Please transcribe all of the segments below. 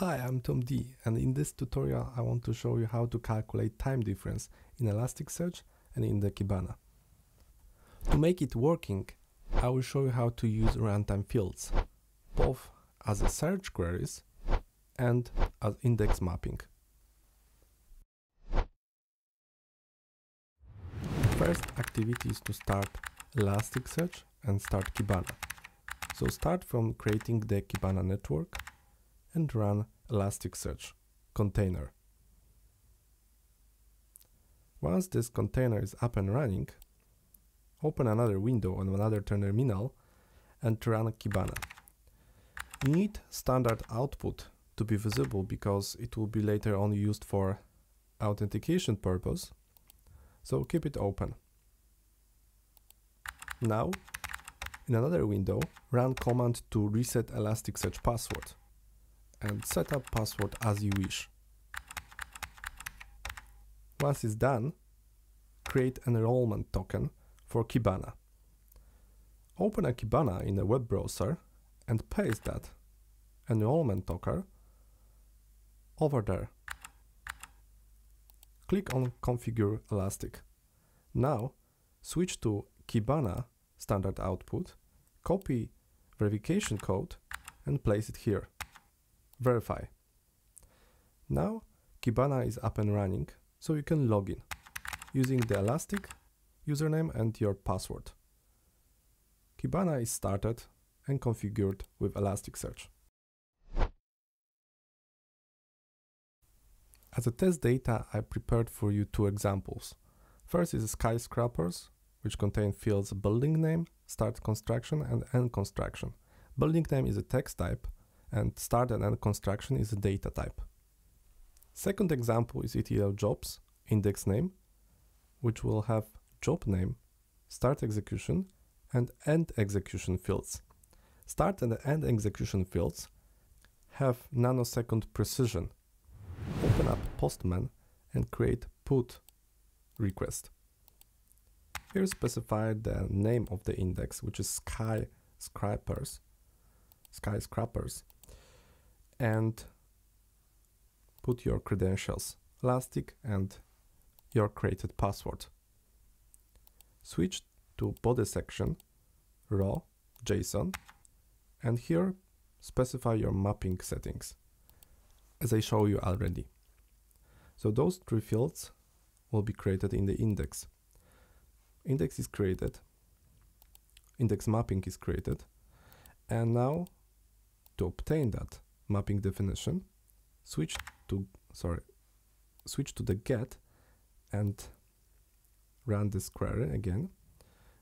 Hi, I'm Tom D and in this tutorial I want to show you how to calculate time difference in Elasticsearch and in the Kibana. To make it working, I will show you how to use runtime fields, both as a search queries and as index mapping. First activity is to start Elasticsearch and start Kibana. So start from creating the Kibana network and run Elasticsearch container. Once this container is up and running, open another window on another terminal and run Kibana. You need standard output to be visible because it will be later on used for authentication purpose, so keep it open. Now, in another window, run command to reset Elasticsearch password and set up password as you wish. Once it's done, create an enrollment token for Kibana. Open a Kibana in a web browser and paste that enrollment token over there. Click on Configure Elastic. Now, switch to Kibana standard output, copy verification code and place it here verify. Now Kibana is up and running, so you can log in using the Elastic username and your password. Kibana is started and configured with Elasticsearch. As a test data, I prepared for you two examples. First is skyscrapers, which contain fields building name, start construction, and end construction. Building name is a text type, and start and end construction is a data type. Second example is ETL jobs index name, which will have job name, start execution, and end execution fields. Start and end execution fields have nanosecond precision. Open up Postman and create put request. Here specify the name of the index, which is skyscrapers, skyscrapers, and put your credentials, Elastic and your created password. Switch to body section, raw, JSON, and here specify your mapping settings, as I show you already. So those three fields will be created in the index. Index is created, index mapping is created, and now to obtain that, mapping definition, switch to sorry, switch to the get and run this query again.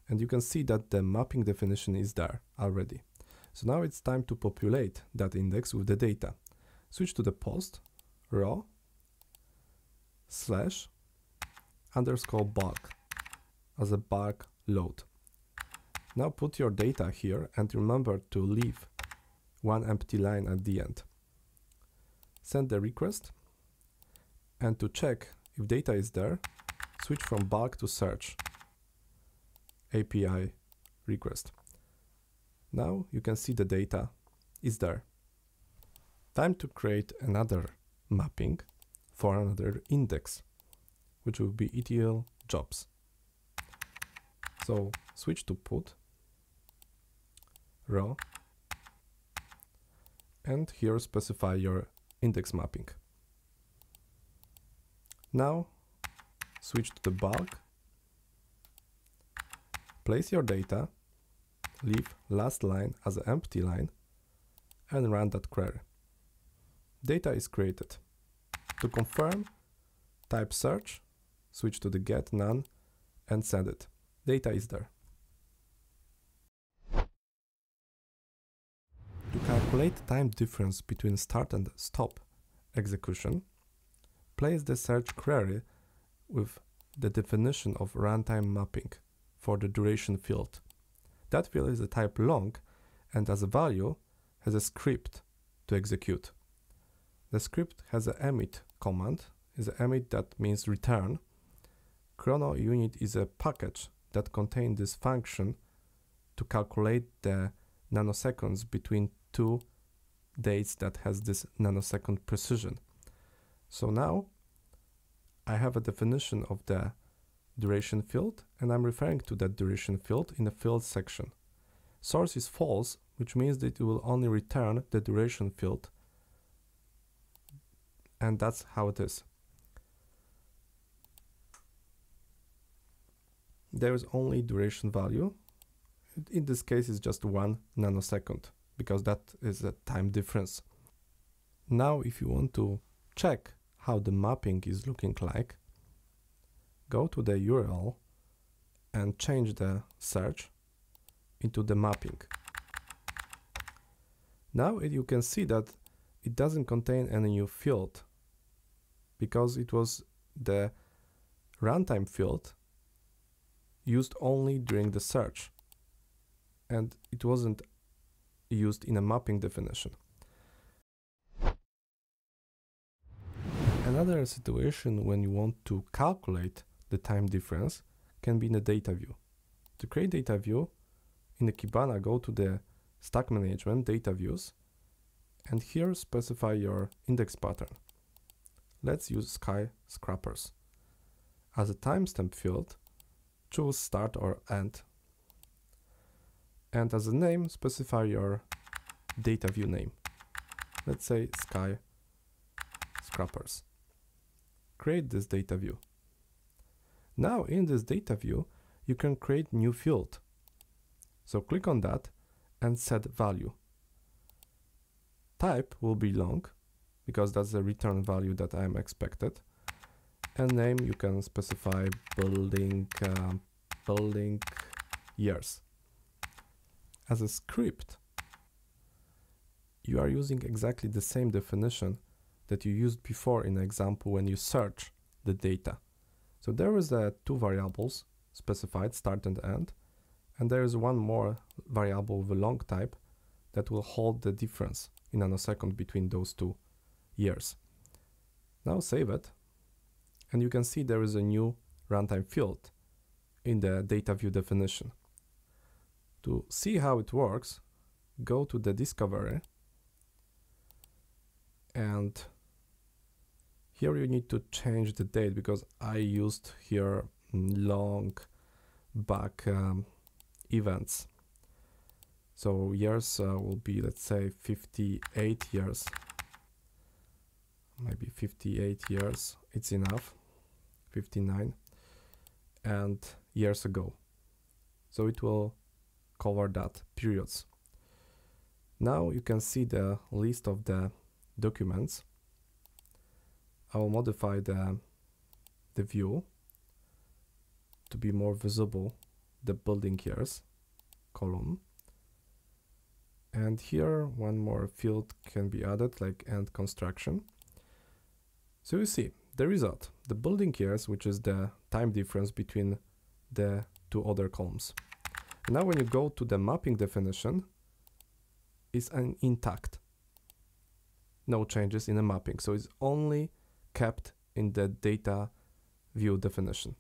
And you can see that the mapping definition is there already. So now it's time to populate that index with the data. Switch to the post, raw, slash, underscore bulk as a bulk load. Now put your data here and remember to leave one empty line at the end. Send the request and to check if data is there, switch from bulk to search API request. Now you can see the data is there. Time to create another mapping for another index, which will be ETL jobs. So switch to put raw and here specify your index mapping. Now switch to the bulk, place your data, leave last line as an empty line and run that query. Data is created. To confirm, type search, switch to the get none and send it. Data is there. Calculate time difference between start and stop execution, place the search query with the definition of runtime mapping for the duration field. That field is a type long and as a value has a script to execute. The script has an emit command, is an emit that means return. Chrono unit is a package that contains this function to calculate the nanoseconds between two dates that has this nanosecond precision. So now I have a definition of the duration field and I'm referring to that duration field in the field section. Source is false, which means that it will only return the duration field. And that's how it is. There is only duration value. In this case, it's just one nanosecond because that is a time difference. Now, if you want to check how the mapping is looking like, go to the URL and change the search into the mapping. Now it, you can see that it doesn't contain any new field because it was the runtime field used only during the search and it wasn't used in a mapping definition. Another situation when you want to calculate the time difference can be in the data view. To create data view, in the Kibana go to the stack management data views and here specify your index pattern. Let's use skyscrapers. As a timestamp field, choose start or end. And as a name, specify your data view name. Let's say sky scrappers. Create this data view. Now in this data view, you can create new field. So click on that and set value. Type will be long because that's the return value that I'm expected. And name you can specify building uh, building years. As a script, you are using exactly the same definition that you used before in example when you search the data. So there is uh, two variables specified, start and end, and there is one more variable of a long type that will hold the difference in nanosecond between those two years. Now save it, and you can see there is a new runtime field in the data view definition. To see how it works, go to the discovery and here you need to change the date because I used here long back um, events. So years uh, will be let's say 58 years. Maybe 58 years it's enough. 59 and years ago. So it will cover that periods now you can see the list of the documents, I will modify the, the view to be more visible, the building years column. And here one more field can be added like end construction. So you see the result, the building years, which is the time difference between the two other columns. Now when you go to the mapping definition, it's an intact no changes in the mapping. So it's only kept in the data view definition.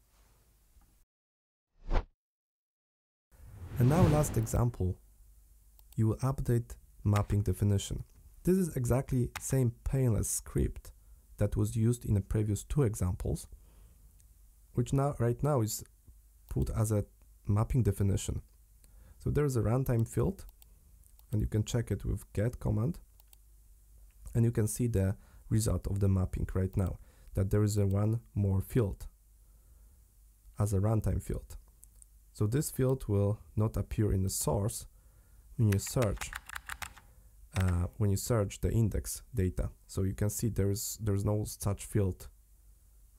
And now last example, you will update mapping definition. This is exactly same painless script that was used in the previous two examples, which now right now is put as a mapping definition. So there is a runtime field and you can check it with get command and you can see the result of the mapping right now that there is a one more field as a runtime field. So this field will not appear in the source when you search uh, when you search the index data. So you can see there's there's no such field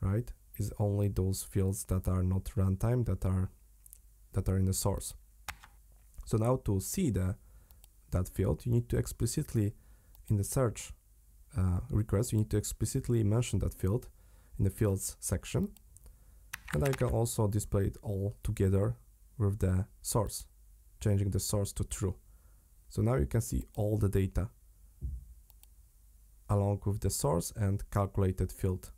right? Is only those fields that are not runtime that are that are in the source so now to see the that field you need to explicitly in the search uh, request, you need to explicitly mention that field in the fields section. And I can also display it all together with the source, changing the source to true. So now you can see all the data along with the source and calculated field